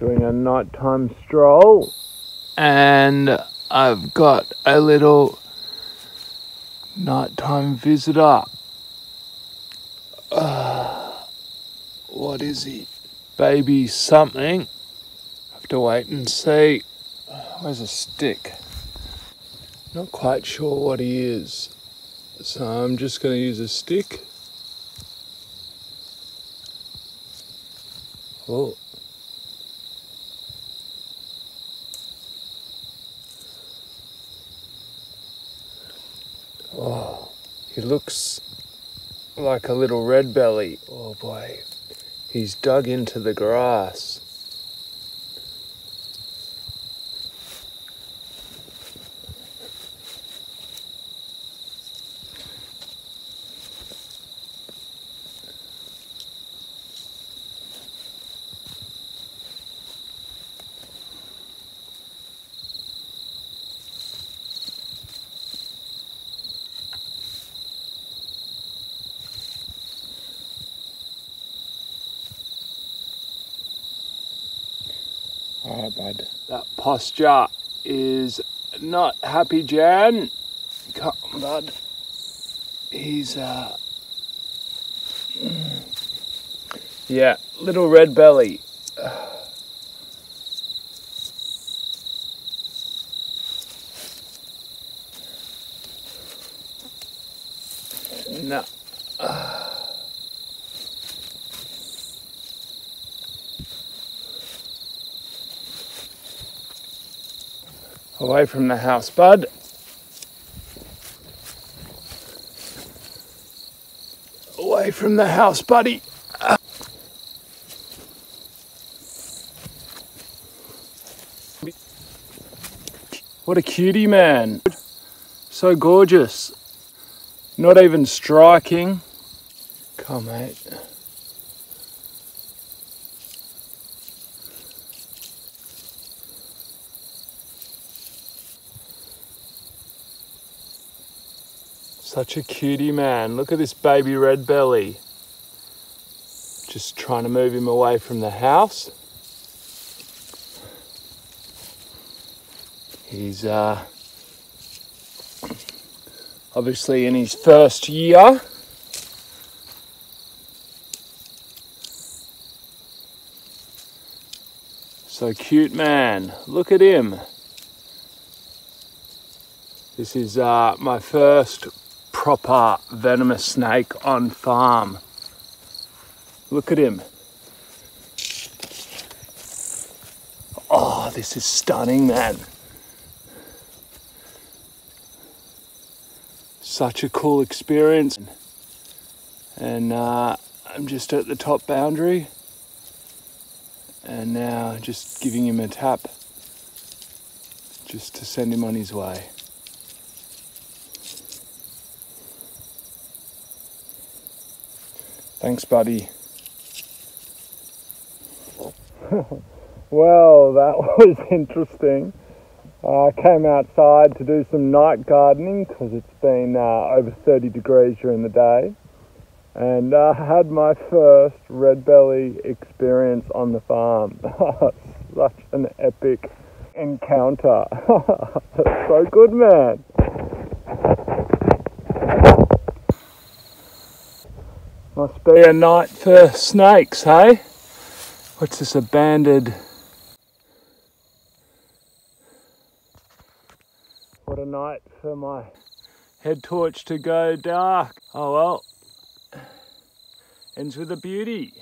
doing a nighttime stroll. And I've got a little nighttime visitor. Uh, what is he? Baby something. Have to wait and see. Where's a stick? Not quite sure what he is. So I'm just going to use a stick. Oh. Oh, he looks like a little red belly. Oh boy, he's dug into the grass. That posture is not happy, Jan. Come, bud. He's uh. Yeah, little red belly. No. Away from the house, bud. Away from the house, buddy. What a cutie, man. So gorgeous. Not even striking. Come, mate. Such a cutie man. Look at this baby red belly. Just trying to move him away from the house. He's uh, obviously in his first year. So cute, man. Look at him. This is uh, my first proper venomous snake on farm. Look at him. Oh, this is stunning, man. Such a cool experience. And uh, I'm just at the top boundary. And now just giving him a tap just to send him on his way. Thanks, buddy. well, that was interesting. I uh, came outside to do some night gardening because it's been uh, over 30 degrees during the day and uh, had my first red belly experience on the farm. Such an epic encounter. so good, man. Must be a night for snakes, hey? What's this abandoned? What a night for my head torch to go dark. Oh well, ends with a beauty.